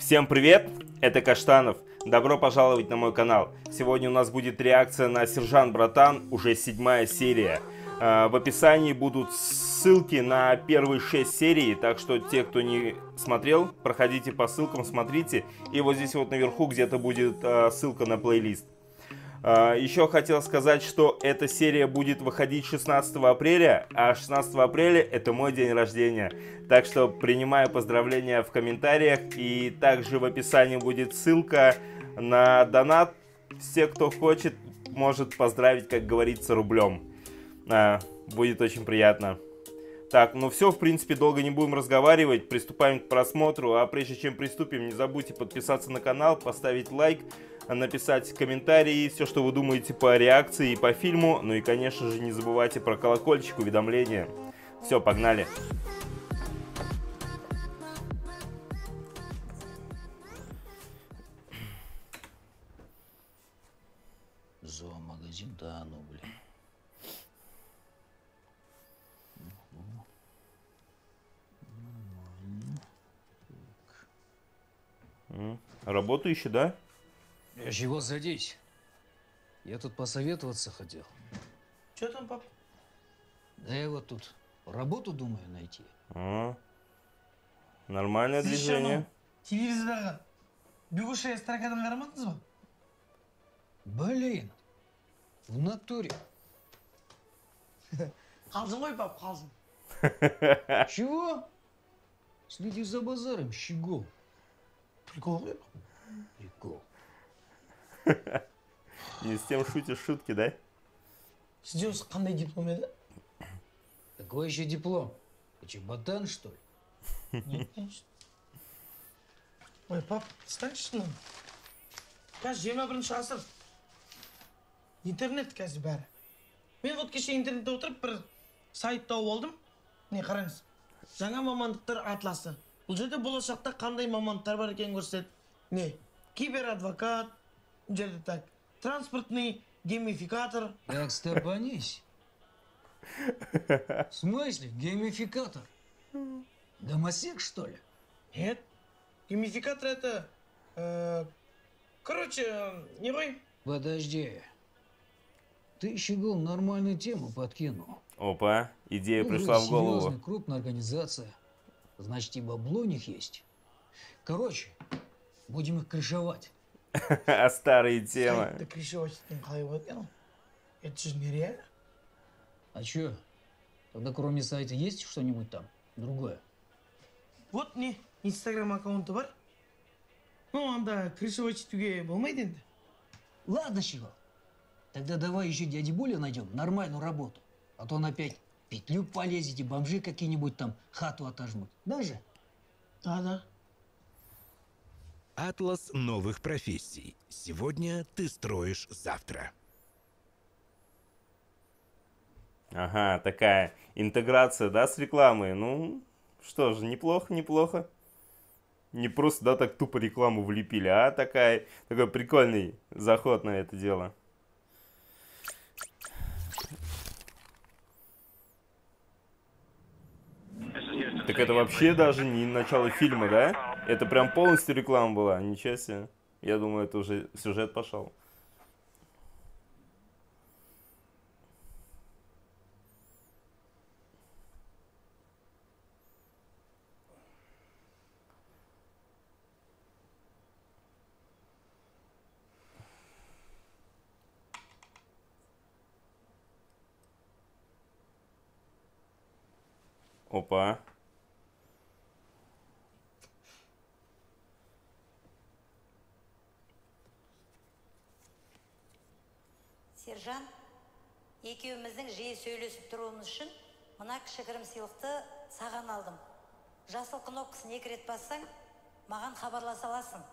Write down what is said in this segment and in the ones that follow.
Всем привет, это Каштанов. Добро пожаловать на мой канал. Сегодня у нас будет реакция на Сержант Братан, уже седьмая серия. А, в описании будут ссылки на первые шесть серий, так что те, кто не смотрел, проходите по ссылкам, смотрите. И вот здесь вот наверху где-то будет а, ссылка на плейлист. А, Еще хотел сказать, что эта серия будет выходить 16 апреля, а 16 апреля это мой день рождения. Так что принимаю поздравления в комментариях и также в описании будет ссылка на донат. Все, кто хочет, может поздравить, как говорится, рублем. А, будет очень приятно. Так, ну все, в принципе, долго не будем разговаривать, приступаем к просмотру. А прежде чем приступим, не забудьте подписаться на канал, поставить лайк, написать комментарии, все, что вы думаете по реакции и по фильму. Ну и, конечно же, не забывайте про колокольчик, уведомления. Все, погнали. Зоомагазин, да ну, блин. Работающий, да? Я чего садись? Я тут посоветоваться хотел. Че там, пап? Да я вот тут работу думаю найти. А, нормальное движение. телевизордағы бегущая строкадан қарамадыңыз ба Блин, в натуре. қалжың ғой пап қалжың Чего? Следи за базаром, щегол. прикол ғой Прикол. Не с тем шутишь шутки, да? сізде осы қандай диплом еді Какой еще диплом? Ты че, ботан, что ли? ой пап отстаньші мынаны қазір жиырма бірінші ғасыр интернет қазір бәрі. Мен вот кеше интернетте отырып бір сайт тауып алдым. Міне қараңыз. Жаңа мамандықтар атласы. Бұл жерде болашақта қандай мамандықтар бар екенін көрсетеді. Не киберадвокат жерде так транспортный геймификатор Так, стопанись. В смысле? Геймификатор? Домосек, что ли? нет геймификатор это э, короче не ғой Подожди. Ты, Щегол, нормальную тему подкинул. Опа, идея Ну, пришла в серьезная, голову. крупная организация. Значит, и бабло у них есть. Короче, будем их крышевать. А старые темы. еткен қалай болады екен ол это же нереально А чё? Тогда кроме сайта есть что-нибудь там? Другое? вот не инстаграм аккаунты бар ну анда крышевать етуге болмайды енді Ладно, Щегол. Тогда давай еще дяде Буля найдем нормальную работу. А то он опять петлю полезет и бомжи какие-нибудь там хату отожмут. Даже? да да Атлас новых профессий. Сегодня ты строишь завтра. Ага, такая интеграция, да, с рекламой. Ну, что же, неплохо, неплохо. Не просто, да, так тупо рекламу влепили, а такая, такой прикольный заход на это дело. Так это вообще даже не начало фильма, да? Это прям полностью реклама была, ничего себе. Я думаю, это уже сюжет пошел. Опа. Сержан екеуміздің жиі сөйлесіп тұруымыз үшін мына кішігірім сыйлықты саған алдым. Жасыл кнопкасын екі рет бассаң маған хабарласа аласың.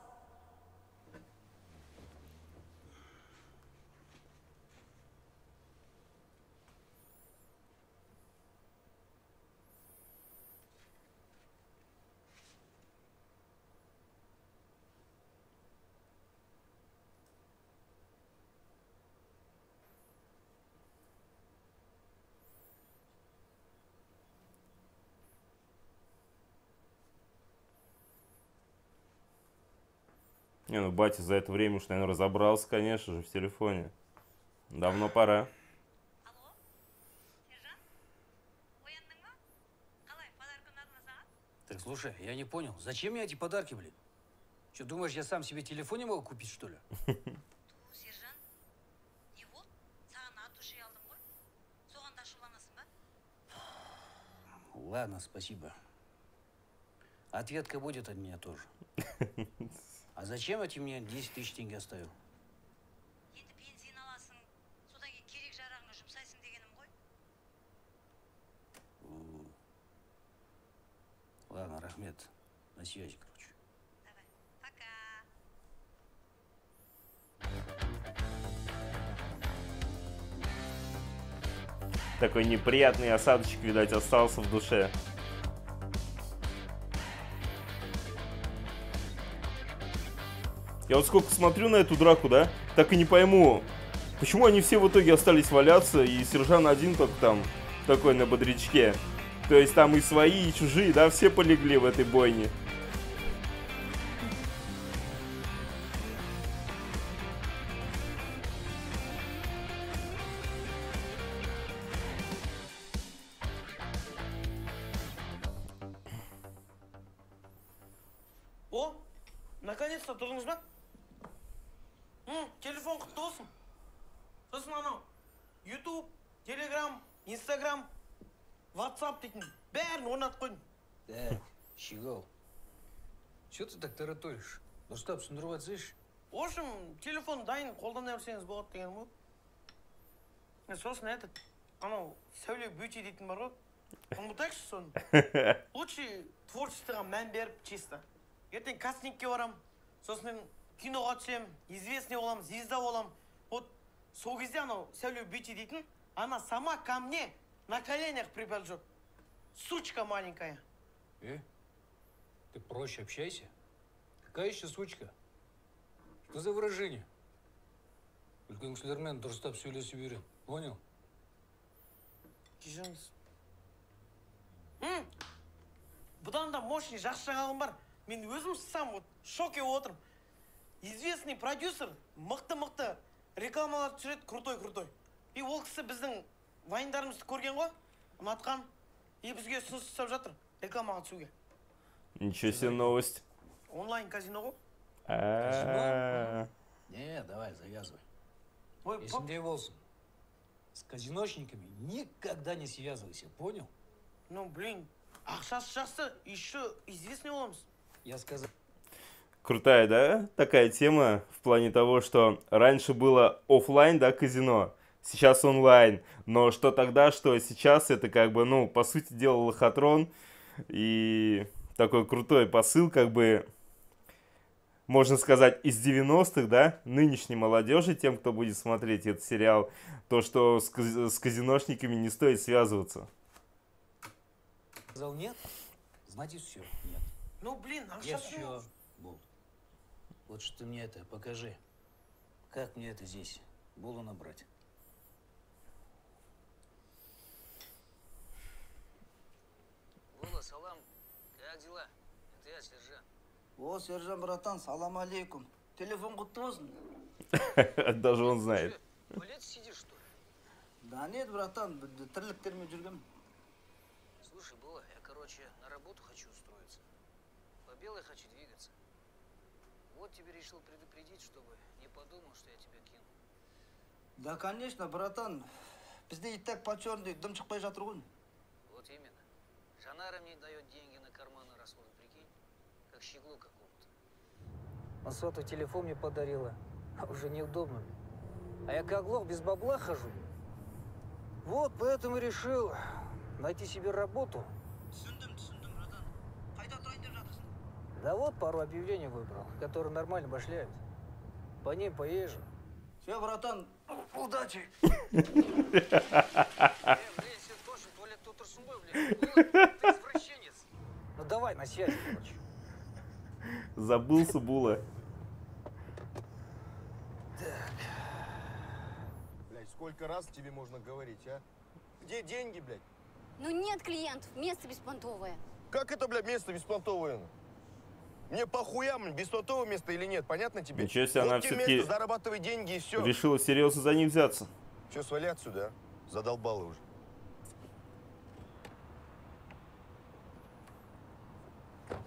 Не, ну батя за это время уж, наверное, разобрался, конечно же, в телефоне. Давно пора. Так слушай, я не понял, зачем мне эти подарки, блин? Что, думаешь, я сам себе телефон не могу купить, что ли? Ладно, спасибо. Ответка будет от меня тоже. А зачем я тебе мне 10 тысяч тенге оставил? енді бензин аласың содан кейін керек жарағыңа жұмсайсың дегенім ғой Ладно, Рахмет, на связи, короче. давай пока Такой неприятный осадочек, видать, остался в душе. Я вот сколько смотрю на эту драку, да, так и не пойму, почему они все в итоге остались валяться, и Сержан один только там такой на бодрячке. То есть там и свои, и чужие, да, все полегли в этой бойне. о наконец то тұрдыңыз ба м телефон құтты болсын сосын анау ютуб телеграм инстаграм ватсап дейтін бәрін орнатып қойдым Так, Щегол, что ты так тараторишь? Дұрыстап түсіндіріп айтсайшы. в общем телефон дайын қолдана берсеңіз болады деген ғой. Сосын этот анау сәуле бьюти дейтін бар ғой. Ұмытайықшы соны. Лучше творчествоға мән беріп чисто. Ертең кастингке барам. Сосын киноға түсемін известный боламын звезда боламын вот сол кезде анау сәуле бьюти дейтін она сама ко мне на коленях припадет сучка маленькая Э? Ты проще общайся. Какая еще сучка? Что за выражение? Үлкен кісілермен дұрыстап сөйлесіп үйрен. Понял? кешіріңіз м бұдан да мощный жақсы жаңалығым бар мен өзім сам вот в шоке болып отырмын известный продюсер мықты мықты рекламалар түсіреді крутой крутой и ол кісі біздің вайндарымызды көрген ғой ұнатқан и бізге ұсыныс жасап жатыр рекламаға түсуге Ничего себе новость. онлайн казино ғой А-а-а. Не, давай, завязывай. ой пап, Есіңде болсын. С казиношниками никогда не связывайся, понял? ну блин ақшасы жақсы еще известный боламыз Я сказал. Крутая, да, такая тема в плане того, что раньше было оффлайн, да, казино, сейчас онлайн, но что тогда, что сейчас, это как бы, ну, по сути дела, лохотрон, и такой крутой посыл, как бы, можно сказать, из 90-х, да, нынешней молодежи, тем, кто будет смотреть этот сериал, то, что с, каз- с казиношниками не стоит связываться. Сказал нет, значит все, нет. ну блин Я ақшасы что ты мне это покажи. Как мне это здесь булу набрать? Була, салам. Как дела? Это я, сержант. О, сержант братан, салам алейкум. Телефон құтты болсын. Даже он знает. Туалете сидишь, что ли? Да нет, братан, тірліктермен жүргем. Слушай, Була, я, короче, на работу хочу устроиться. По белой хочу двигаться. Вот тебе решил предупредить, чтобы не подумал, что я тебя кину. Да, конечно, братан. Бізде и так по черный дым шықпай жатыр ғой. Вот именно. Жанара мне дает деньги на карманный расход, прикинь? Как щеглу какому-то. А сотовый телефон мне подарила. А уже неудобно. А я как лох без бабла хожу. Вот поэтому решил найти себе работу. Да вот пару объявлений выбрал, которые нормально башляют. По ним поезжу. все братан удачи. Ну давай, на связи, короче. Забылся Була. Блять, сколько раз тебе можно говорить, а? Где деньги, блядь? Ну нет клиентов, место беспонтовое. Как это, блядь, место беспонтовое? Мне похуям, бессотовое место или нет, понятно тебе? Ничего себе, вот она место, зарабатывай деньги и все. Решила серьезно за них взяться. Че, свали отсюда, а? Задолбала уже.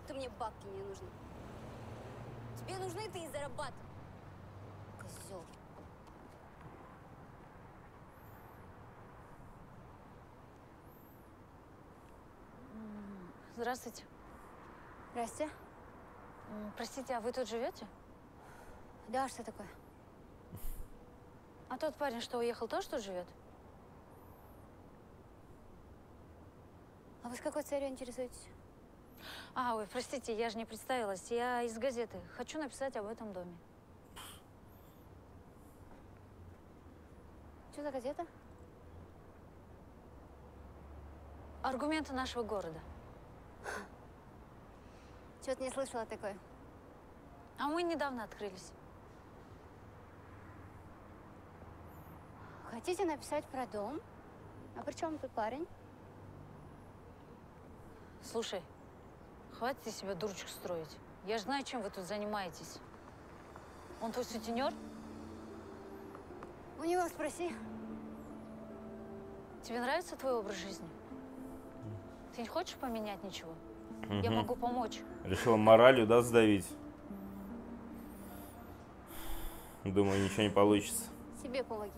Ты мне бабки не нужны. Тебе нужны, ты и зарабатывай. Козел. Здравствуйте. Здрасте. Простите, а вы тут живете? Да, что такое? А тот парень, что уехал, тоже тут живет? А вы с какой целью интересуетесь? А, ой, простите, я же не представилась. Я из газеты. Хочу написать об этом доме. Что за газета? Аргументы нашего города. Что-то не слышала такое. А мы недавно открылись. Хотите написать про дом? А при чем тут парень? Слушай, хватит из себя дурочку строить. Я же знаю, чем вы тут занимаетесь. Он твой сутенер? У него спроси. Тебе нравится твой образ жизни? Ты не хочешь поменять ничего? Я Мгм. могу помочь. Решила моралью, да, сдавить. Думаю, ничего не получится. Себе помоги.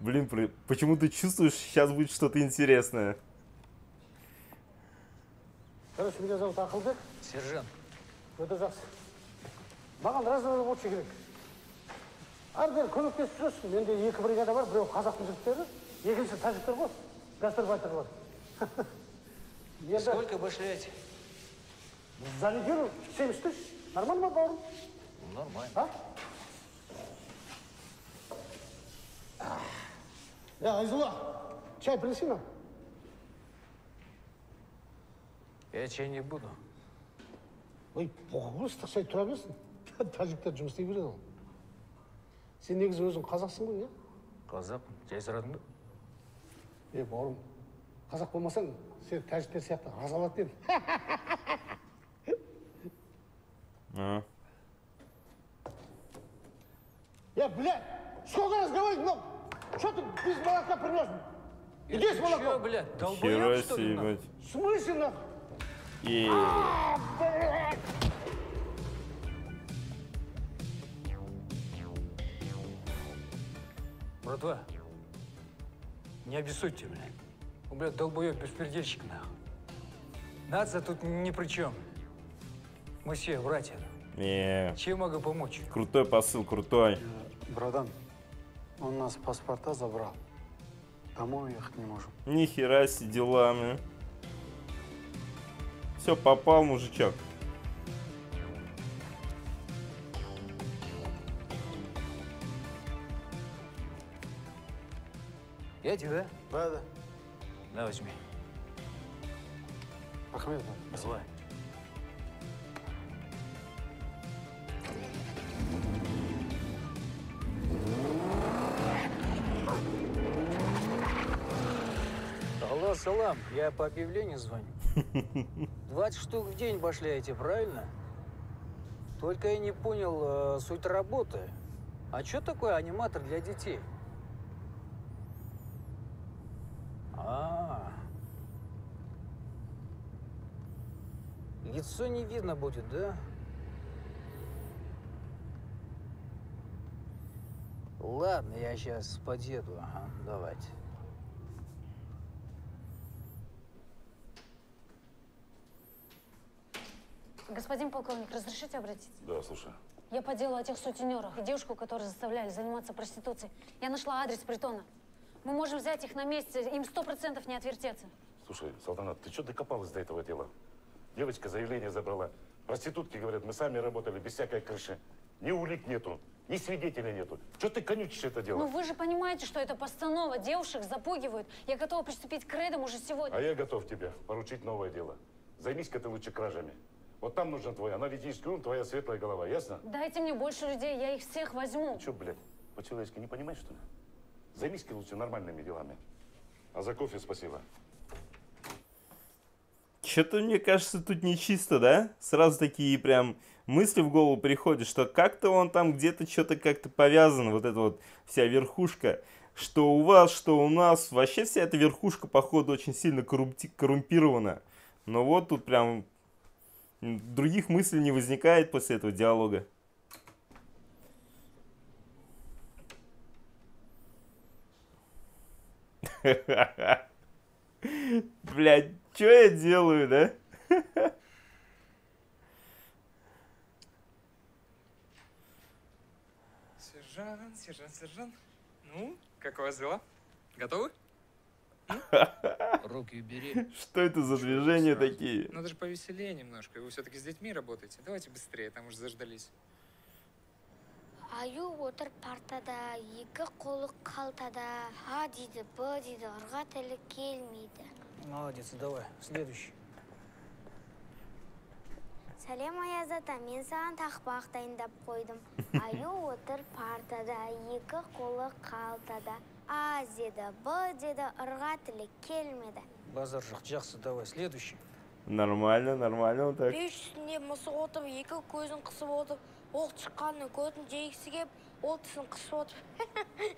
Блин, при- почему ты чувствуешь, сейчас будет что-то интересное? Короче, меня зовут Ақылбек. Сержант, Өте жақсы. Маған разговор болшы керек. ары бері көмектесіп жүресің. Менде екі бригада бар. Біреу қазақтың жігіттері, екіншісі тәжіктер ғой. Гастарбайтерлар. Енді сколько башляете? за неделю 70 тысяч. Нормально ма, бауырым? Нормально. А? Я, Айзула, чай принеси нам. Я чай не буду. ой бұғы ыстық шай тұра берсін тәжіктер жұмыс істей береді ғой сен негізі өзің қазақсың ғой иә Қазақпын. Жай сұрадың ба? е бауырым қазақ болмасаң сен тәжіктер сияқты аз алатын едім А. я блядь сколько раз говорить ну что ты без молока принес иди с молоком чё, блядь, долбоёб, что ли, нахуй? в смысле нахуй И... А, блядь! Братва, не обессудьте, блядь. У, блядь, долбоёб беспредельщик, нахуй. Нация тут ни при чем. Мы все братья. Не, Чем могу помочь? крутой посыл, крутой. Братан, он нас паспорта забрал. Домой уехать не можем. Нихера себе делами. Все, попал мужичок. Я тебе, Да, да. На, возьми. Ахмед, Давай. Салам, я по объявлению звоню. 20 штук в день башляете, правильно? Только я не понял э, суть работы. А что такое аниматор для детей? А, лицо не видно будет, да? Ладно, я сейчас подъеду. Ага, давайте. Господин полковник, разрешите обратиться? Да, слушай. Я по делу о тех сутенерах и девушку, которую заставляли заниматься проституцией. Я нашла адрес притона. Мы можем взять их на месте, им сто процентов не отвертеться. Слушай, Салтанат, ты что докопалась до этого дела? Девочка заявление забрала. Проститутки говорят, мы сами работали без всякой крыши. Ни улик нету. И свидетелей нету. Что ты конючишь это дело? Ну вы же понимаете, что это постанова. Девушек запугивают. Я готова приступить к рейдам уже сегодня. А я готов тебе поручить новое дело. Займись-ка ты лучше кражами. Вот там нужен твой аналитический ум, твоя светлая голова, ясно? Дайте мне больше людей, я их всех возьму. Че, блядь, по-человечески не понимаешь, что ли? Займись-ка лучше нормальными делами. А за кофе спасибо. Что-то, мне кажется, тут нечисто, да? Сразу такие прям мысли в голову приходят, что как-то он там где-то что-то как-то повязан, вот эта вот вся верхушка. Что у вас, что у нас. Вообще вся эта верхушка, походу, очень сильно коррумпирована. Но вот тут прям других мыслей не возникает после этого диалога. Блядь, что я делаю, да? Сержант, сержант, сержант. Ну, как у вас дела? Готовы? Руки убери. Что это за движения такие? Надо же повеселее немножко. Вы все-таки с детьми работаете. Давайте быстрее, там уже заждались. аю отыр партада екі қолы қалтада а дейді б дейді ырға тілі келмейді Молодец, давай, следующий. сәлем аяз ата мен саған тақпақ дайындап қойдым аю отыр партада екі қолы қалтада а деді б деді ырға тілі келмеді Базар жоқ, жақсы, давай, следующий. Нормально, нормально вот так. пеш үстінде мысық отыр екі көзін қысып отыр оқ шыққанның көзін жегісі кеп ол тісін қысып отыр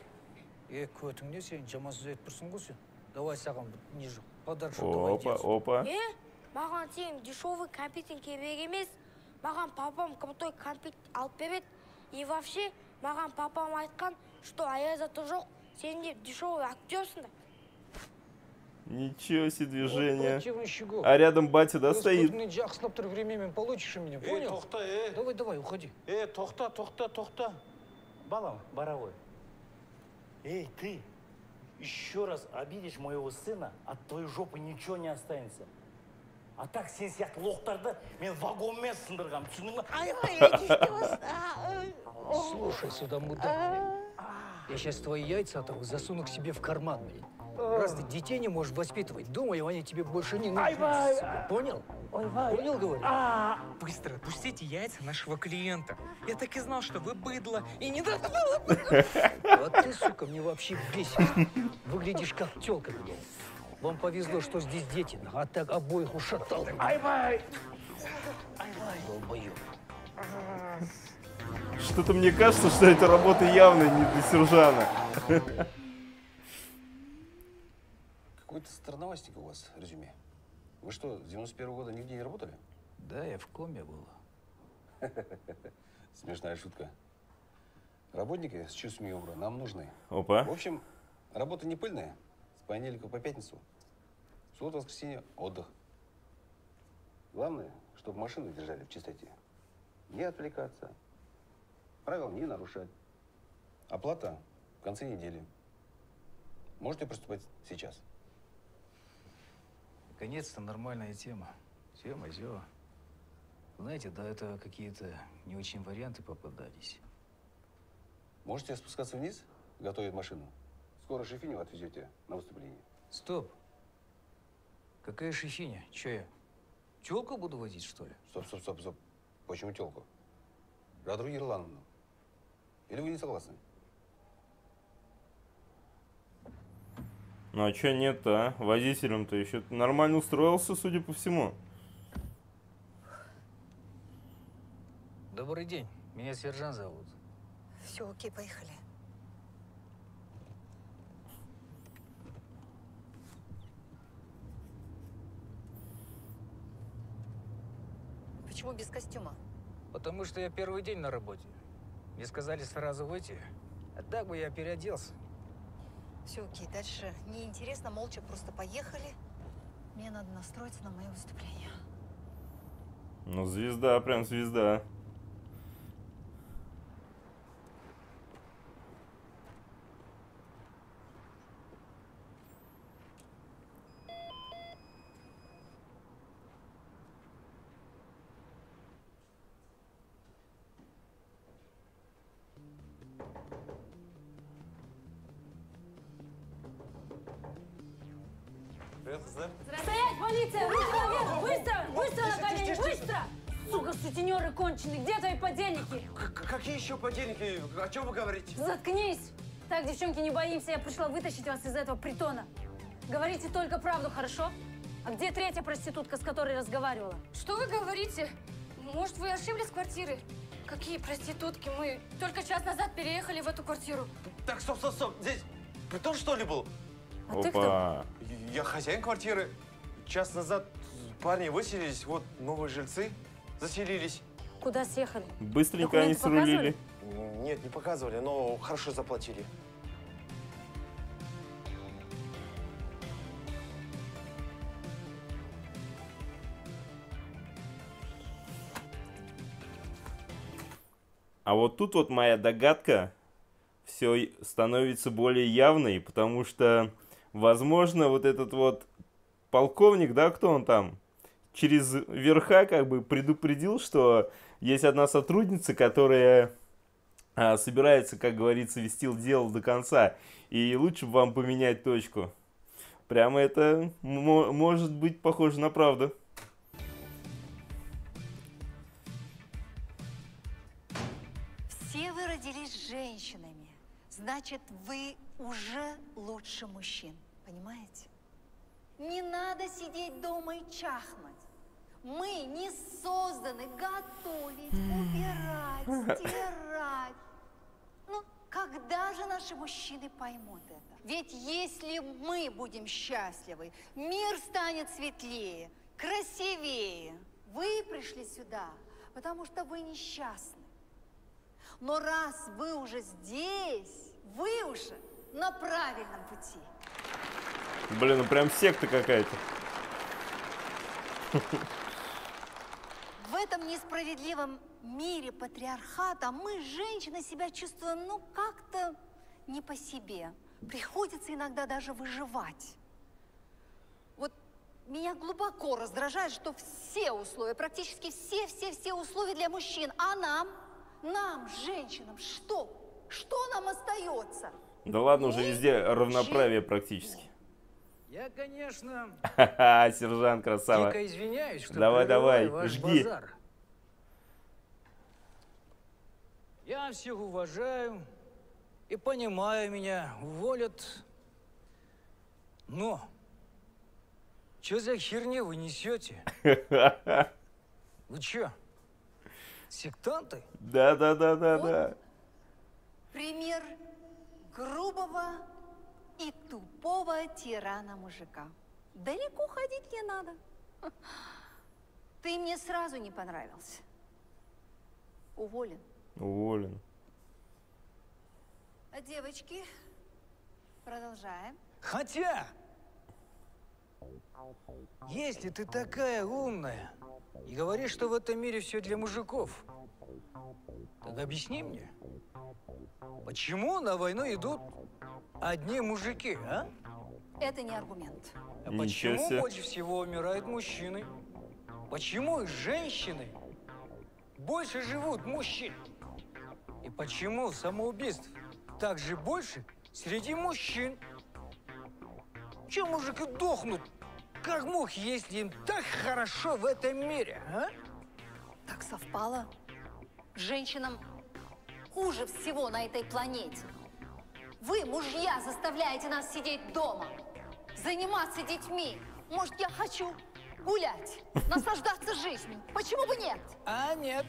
Е, көтің не сен жаман сөз айтып тұрсың ғой сен. Давай саған не жоқ, подарок жоқ, давай Опа, опа. е маған сенің дешевый кәмпитің керек емес маған папам крутой кәмпит алып береді и вообще маған папам айтқан что аяз ата жоқ сен де дешевый актерсың да Ничего себе движение. противный щегол. А рядом батя, да, Өз стоит? көзіңнен жақсылап тұрып времямен получишь у меня, Эй, понял? тоқта, э. Давай, давай, уходи. Э, тоқта, тоқта, тоқта. Балам, боровой. Эй, ты, еще раз обидишь моего сына, от твоей жопы ничего не останется. А так сен сияқты лоқтарды мен вагонмен сындырғам, түсіндің ба? Слушай сюда, мудак, блин. я сейчас твои яйца оторву, засуну к себе в карман, блин. Раз ты детей не можешь воспитывать, думаю, они тебе больше не нужны. Понял? Понял, говорю? Быстро отпустите яйца нашего клиента. Я так и знал, что вы быдло. И не надо Вот ты, сука, мне вообще бесишь. Выглядишь как тёлка, блядь. Вам повезло, что здесь дети, а так обоих ушатал. Ай-вай! Долбоёб. Что-то мне кажется, что эта работа явно не для сержана. Какой-то странновастик у вас резюме. Вы что, с 91 года нигде не работали? Да, я в коме был. Смешная шутка. Работники с чувствами юмора нам нужны. Опа. В общем, работа не пыльная. С понедельника по пятницу. Суббота, воскресенье – отдых. Главное, чтобы машины держали в чистоте. Не отвлекаться. Правил не нарушать. Оплата в конце недели. Можете приступать сейчас. Наконец-то нормальная тема. Тема, зё. Знаете, до этого какие-то не очень варианты попадались. Можете спускаться вниз, готовить машину. Скоро Шефинева отвезете на выступление. Стоп. Какая шефиня? Чё я? Тёлку буду возить, что ли? Стоп, стоп, стоп, стоп. Почему телку? Радру Ерлановну. Или вы не согласны? Ну а чё нет-то, а? Водителем-то еще нормально устроился, судя по всему. Добрый день. Меня сержант зовут. Все, окей, поехали. Почему без костюма? Потому что я первый день на работе. Мне сказали сразу выйти. А так бы я переоделся. Все, окей, дальше неинтересно, молча просто поехали. Мне надо настроиться на мое выступление. Ну, звезда, прям звезда. О чем вы говорите? Заткнись! Так, девчонки, не боимся, я пришла вытащить вас из этого притона. Говорите только правду, хорошо? А где третья проститутка, с которой разговаривала? Что вы говорите? Может, вы ошиблись квартиры? Какие проститутки? Мы только час назад переехали в эту квартиру. Так, стоп, стоп, стоп. Здесь притон, что ли, был? А ты кто? Опа. Я хозяин квартиры. Час назад парни выселились, вот новые жильцы заселились. Куда съехали? Быстренько они Документы срулили. Нет, не показывали, но хорошо заплатили. А вот тут вот моя догадка все становится более явной, потому что, возможно, вот этот вот полковник, да, кто он там, через верха как бы предупредил, что есть одна сотрудница, которая собирается, как говорится, вести дело до конца, и лучше бы вам поменять точку. Прямо это мо- может быть похоже на правду. Все вы родились женщинами. Значит, вы уже лучше мужчин. Понимаете? Не надо сидеть дома и чахнуть. Мы не созданы готовить, убирать, стирать. Когда же наши мужчины поймут это? Ведь если мы будем счастливы, мир станет светлее, красивее. Вы пришли сюда, потому что вы несчастны. Но раз вы уже здесь, вы уже на правильном пути. Блин, ну прям секта какая-то. В этом несправедливом мире патриархата мы, женщины, себя чувствуем, ну, как-то не по себе. Приходится иногда даже выживать. Вот меня глубоко раздражает, что все условия, практически все-все-все условия для мужчин, а нам, нам, женщинам, что? Что нам остается? Да ладно, уже везде равноправие практически. Я, конечно, Ха-ха, сержант красава. дико извиняюсь, что Давай, давай, ваш жги. базар. Я всех уважаю и понимаю меня, уволят. Но, что за херню вы несете? Вы что, сектанты? Да, да, да, да, да. Пример грубого и тупого тирана-мужика. Далеко ходить не надо. Ты мне сразу не понравился. Уволен. Уволен. А девочки, продолжаем. Хотя, если ты такая умная и говоришь, что в этом мире все для мужиков, так объясни мне, почему на войну идут одни мужики, а? Это не аргумент. А Ничего почему себе. больше всего умирают мужчины? Почему женщины больше живут мужчин? И почему самоубийств также больше среди мужчин? Чем мужики дохнут, как мух, если им так хорошо в этом мире, а? Так совпало. Женщинам хуже всего на этой планете. Вы, мужья, заставляете нас сидеть дома, заниматься детьми. Может, я хочу гулять, наслаждаться жизнью. Почему бы нет? А нет.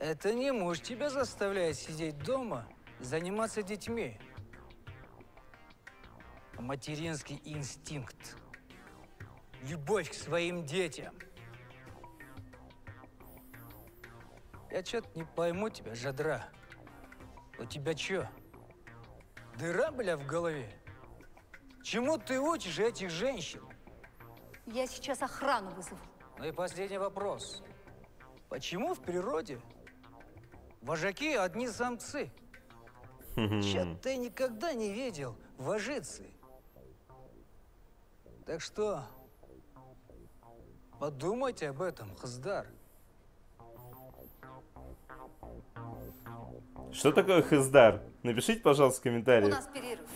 Это не муж тебя заставляет сидеть дома, заниматься детьми. А материнский инстинкт. Любовь к своим детям. Я что-то не пойму тебя, жадра. У тебя что? Дыра, бля, в голове? Чему ты учишь этих женщин? Я сейчас охрану вызову. Ну и последний вопрос. Почему в природе вожаки одни самцы? Че ты никогда не видел вожицы? Так что подумайте об этом, Хаздар. Что такое хездар? Напишите, пожалуйста, в У комментариях. нас перерыв.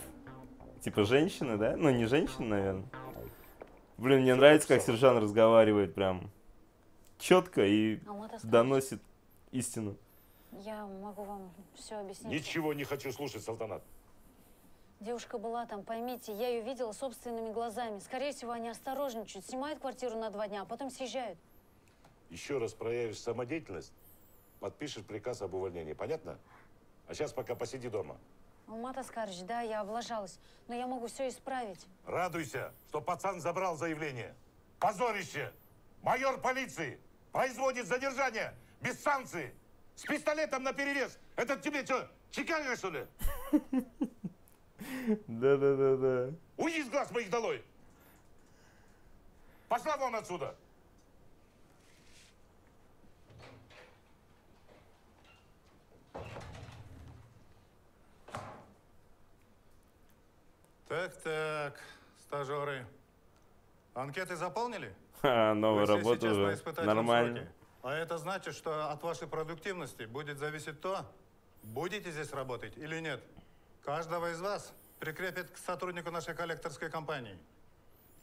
типа женщины, да? Ну, не женщина, наверное. Блин, мне нравится, как сержант разговаривает прям четко и Аскарович. доносит истину. Я могу вам все объяснить. Ничего не хочу слушать, Салтанат. Девушка была там, поймите, я ее видела собственными глазами. Скорее всего, они осторожничают, снимают квартиру на два дня, а потом съезжают. Еще раз проявишь самодеятельность, подпишешь приказ об увольнении. Понятно? А сейчас пока посиди дома. Алмат Аскарович, да, я облажалась, но я могу все исправить. Радуйся, что пацан забрал заявление. Позорище! Майор полиции производит задержание без санкций, с пистолетом на перерез. Это тебе что, Чикаго, что ли? Да-да-да-да. Уйди с глаз моих долой! Пошла вон отсюда! Так, так, стажеры. Анкеты заполнили? Ха, новая Вы работа уже. Нормально. сроке. А это значит, что от вашей продуктивности будет зависеть то, будете здесь работать или нет. Каждого из вас прикрепят к сотруднику нашей коллекторской компании,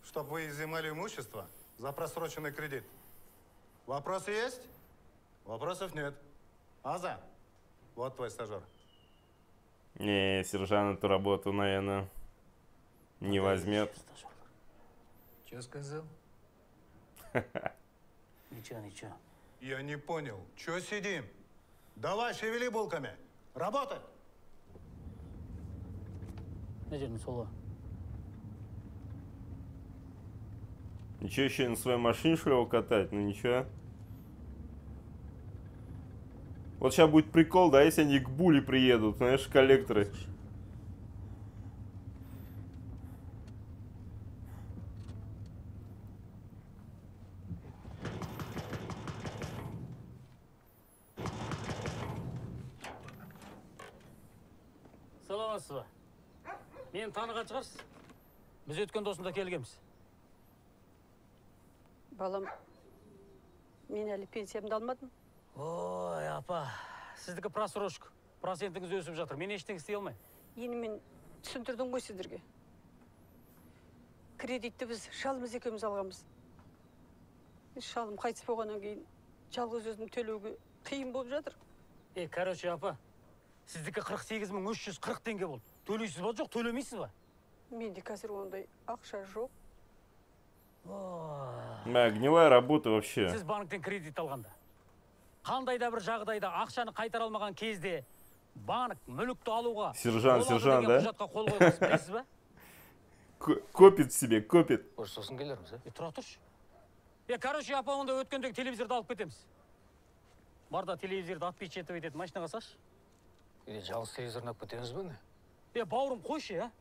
чтобы вы изымали имущество за просроченный кредит. Вопросы есть? Вопросов нет. Аза, вот твой стажер. Не, сержант эту работу, наверное, не возьмет. Что сказал? Ничего, ничего. Я не понял. Чё сидим? Давай, шевели булками. Работай! мына жердің солы Ничего, еще на своей машине, что ли, его катать? Ну ничего. Вот сейчас будет прикол, да, если они к Були приедут, знаешь, коллекторы. саламатсыз таныған шығарсыз біз өткен досында келгенбіз балам мен әлі пенсиямды алмадым ой апа сіздікі просрочка процентіңіз өсіп жатыр мен ештеңе істей алмаймын енді мен түсіндірдім ғой сіздерге кредитті біз шалымыз екеуміз алғанбыз шалым қайтыс болғаннан кейін жалғыз өзім төлеуге қиын болып жатыр е короче апа сіздікі қырық сегіз мың үш жүз қырық теңге болды төлейсіз ба жоқ төлемейсіз ба менде қазір ондай ақша жоқ Да, гнилая работа вообще. сіз банктен кредит алғанда. Қандай да бір жағдайда ақшаны қайтара алмаған кезде банк мүлікті алуға сержант, деген да? құжатқа қол қойғанын білесіз ба? Ко- Копит себе, копит. может сосын келерміз е тұра тұршы. Е короче апа онда өткендегі телевизорды алып кетеміз. Бар да телевизорды отпечатывать ететін машинаға салшы. Или жалғыз телевизорын алып кетеміз бе не? Е бауырым қойшы а?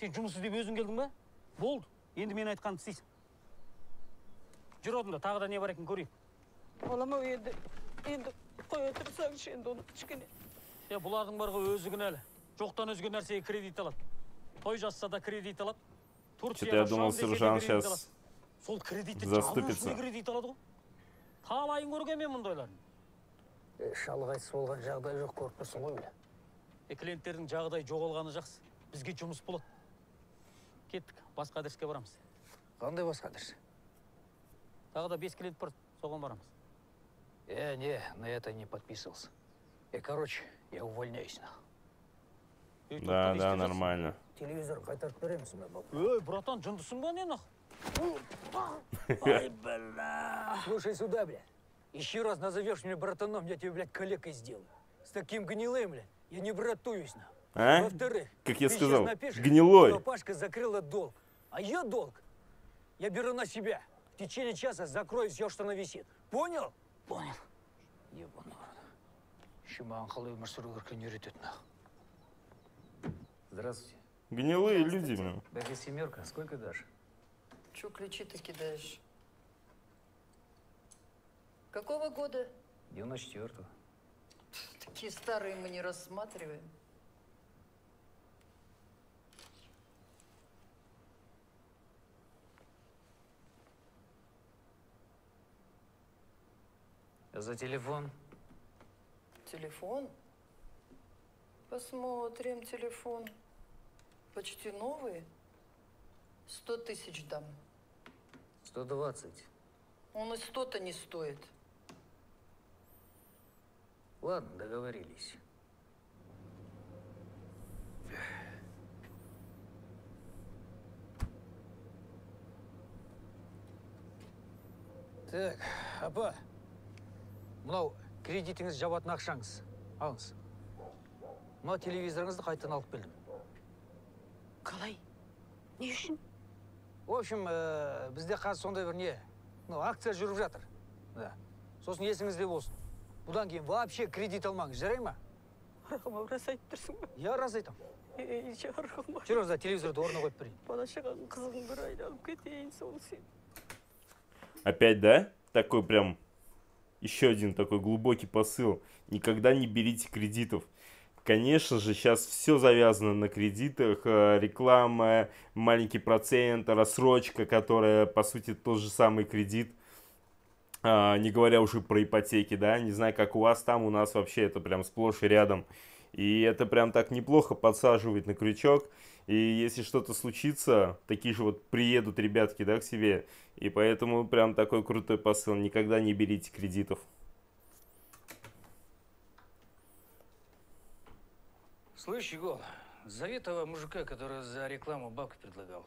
Сен жұмыс іздеп өзің келдің ба болды. Енді мен айтқанымды істейсің. Жүр орнында тағы да не бар екенін көрейік. Балам ау енді енді қоя тұрсаңшы енді оны кішкене. Е бұлардың бар ғой өзі кінәлі жоқтан өзге нәрсеге кредит алады. Той жасса да кредит алады. Что-то я думал, сержант сейчас сол кредитті заступится. кредит алады ғой. Талайын көргенмін мен мұндайларын. Шалы қайтыс болған жағдай жоқ көріп тұрсың ғой бля е клиенттердің жағдайы жоғалғаны жақсы. Бізге жұмыс болады. Кеттік басқа адреске барамыз қандай басқа адрес тағы да бес клиент бар соған барамыз э не на это не подписывался э короче я увольняюсь нахуй Да, да, нормально. телевизор қайтарып береміз бе бұл ей братан жындысың ба не Ай, бля. Слушай сюда, бля. Еще раз назовешь меня братаном, я тебе, блядь, калекой сделаю. С таким гнилым, бля, я не братуюсь, на. А? Во-вторых, Как я ты сказал, сейчас напишешь, гнилой. что Пашка закрыла долг. А ее долг я беру на себя. В течение часа закрою все, что на висит. Понял? Понял. Ебаный Еще маған қалай өмір сүру керектігін үйретеді нахуй. Здравствуйте. Гнилые люди, блин. БГ семерка, сколько дашь? Че ключи-то кидаешь? Какого года? 94-го. Такие старые мы не рассматриваем. За телефон. Телефон? Посмотрим телефон. почти новые. Сто тысяч дам. 120. Он и сто-то не стоит. Ладно, договорились. Так, апа Мынау кредитіңіз жабатын ақшаңыз. Алыңыз. Мынау телевизорыңызды қайтадан алып келдім. Қалай? Не үшін? В общем, ә, бізде қазір сондай бір не, ну, акция жүріп жатыр. Да. Сосын есіңізде болсын. Бұдан кейін вообще кредит алмаңыз, жарай ма? Рахым рас айтып тұрсың ба? Я рас айтамын. Ей, жарығым ай. Жүр осында телевизорды орнына қойып берейін. Бала шағаның қызығың бір айналып кетейін сол сен. Опять, да? Такой прям еще один такой глубокий посыл. Никогда не берите кредитов. Конечно же, сейчас все завязано на кредитах, э, реклама, маленький процент, рассрочка, которая, по сути, тот же самый кредит. А, не говоря уже про ипотеки, да, не знаю, как у вас там, у нас вообще это прям сплошь и рядом. И это прям так неплохо подсаживает на крючок. И если что-то случится, такие же вот приедут ребятки, да, к себе. И поэтому прям такой крутой посыл. Никогда не берите кредитов. Слышь, Егор, зови того мужика, который за рекламу бабки предлагал.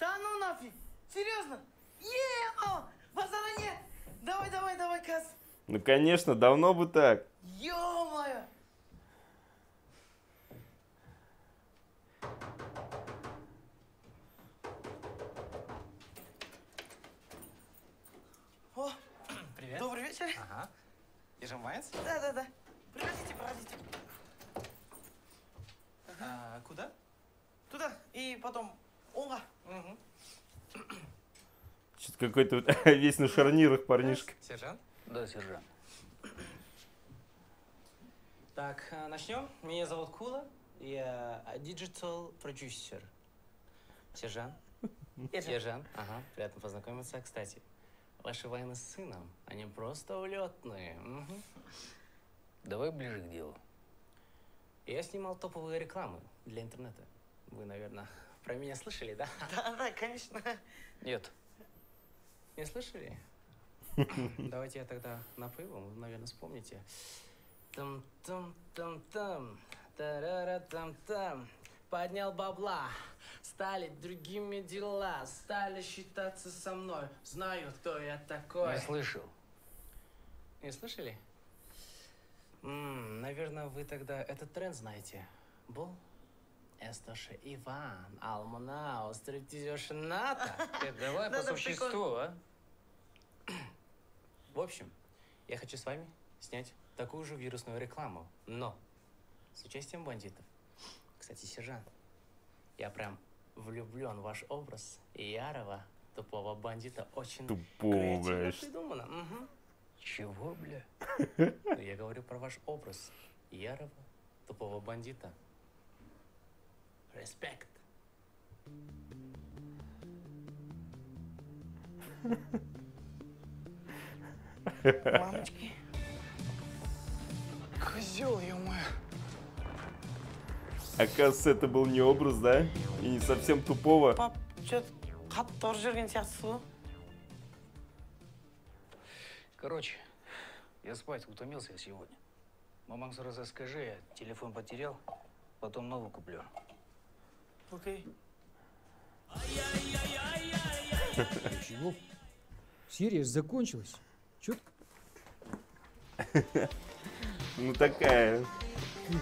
Да ну нафиг! Серьезно? Е, о, базара нет! Давай, давай, давай, Каз! Ну, конечно, давно бы так. Ё-моё! Вечер. Ага. Ижемаец? Да, да, да. Проходите, проходите. А, куда? Туда и потом Ола. Что-то какой-то весь на шарнирах парнишка. Сержант? Да, сержант. Так, а, начнем. Меня зовут Кула. Я диджитал продюсер. Сержант? Сержант. Ага, приятно познакомиться. Кстати, ваши войны с сыном, они просто улетные. Мгм. Давай ближе к делу. Я снимал топовые рекламы для интернета. Вы, наверное, про меня слышали, да? Да, да, конечно. Нет. Не слышали? Давайте я тогда напою, вы, наверное, вспомните. Там-там-там-там, тарара-там-там. Поднял бабла, стали другими дела, стали считаться со мной. Знаю, кто я такой. Не слышал. Не слышали? М, наверное, вы тогда этот тренд знаете. Был? Эстоше Иван, Алманау, стриптизерша Ната. Э, давай по существу, а? В общем, я хочу с вами снять такую же вирусную рекламу, но с участием бандитов. Кстати, сержант, я прям влюблен в ваш образ ярого, тупого бандита. Очень Тупого, креативно бля. придумано. Мгм. Чего, бля? Ну, Я говорю про ваш образ ярого, тупого бандита. Респект. Мамочки. Козел, ё-моё. Оказывается, это был не образ, да? И не совсем тупого. Пап, что-то қатты сияқтысыз ғой Короче, я спать утомился сегодня. Маман сразу скажи, я телефон потерял, потом новый куплю. окей Чего? Серия закончилась. Чё Ну, такая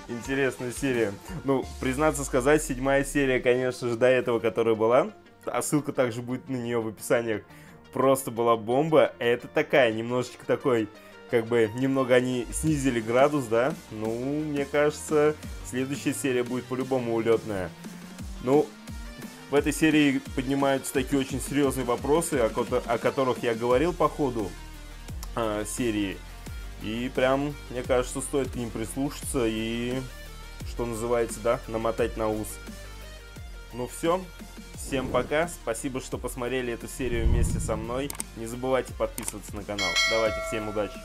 интересная серия. Ну, признаться сказать, седьмая серия, конечно же, до этого, которая была, а ссылка также будет на нее в описаниях, просто была бомба. Это такая, немножечко такой, как бы, немного они снизили градус, да? Ну, мне кажется, следующая серия будет по-любому улетная. Ну, в этой серии поднимаются такие очень серьезные вопросы, о, кото- о которых я говорил по ходу э, серии. И прям, мне кажется, стоит к ним прислушаться и, что называется, да, намотать на ус. Ну все, всем пока, спасибо, что посмотрели эту серию вместе со мной. Не забывайте подписываться на канал. Давайте, всем удачи.